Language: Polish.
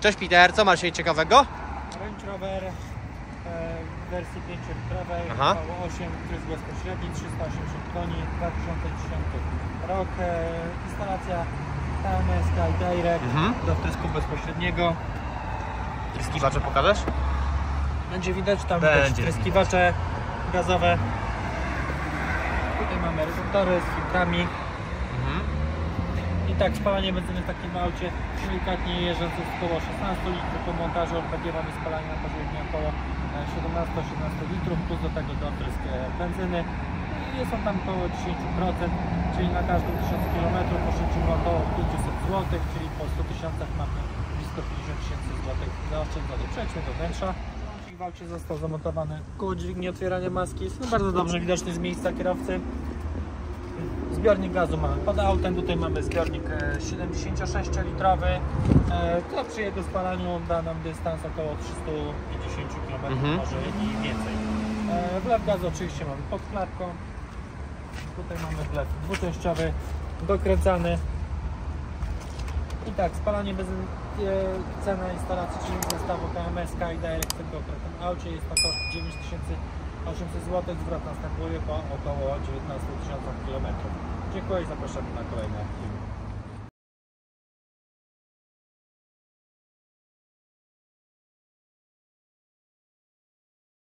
Cześć Peter, co masz dzisiaj ciekawego? Range Rover e, w wersji 5-litrowej, Aha. około 8, trysk bezpośredni, 380 koni, 2010 rok. E, instalacja Sky Direct Mhm. do wtrysku bezpośredniego. Tryskiwacze pokażesz? Będzie widać tam Będzie widać tryskiwacze gazowe. Tutaj mamy reduktory z filtrami. Mhm. I tak, spalanie benzyny w takim aucie delikatnie jeżdżąc jest około 16 litrów po montażu RPG mamy spalanie na poziomie około e, 17-18 litrów plus do tego doprysk e, benzyny. Jest on tam około 10% czyli na każdym 1000 km oszczędzimy około 500 zł czyli po 100 tysiącach mamy blisko 50 tysięcy złotych zaoszczędzone przejdźmy do wnętrza. W aucie został zamontowany koło dźwigni otwierania maski. Jest no bardzo dobrze widoczny z miejsca kierowcy Zbiornik gazu mamy pod autem, tutaj mamy zbiornik e, 76-litrowy, e, to przy jego spalaniu da nam dystans około 350 km, Mhm. może i więcej. E, Wlew gazu oczywiście mamy pod klatką, tutaj mamy wlew dwuczęściowy, dokręcany. I tak, spalanie bez e, cena instalacji, czyli zestawu KMS Sky Direct w tym konkretnym aucie jest to koszt 9800 zł, zwrot następuje po około 19 tysiącach kilometrów. Dziękuję i zapraszamy na kolejne filmy.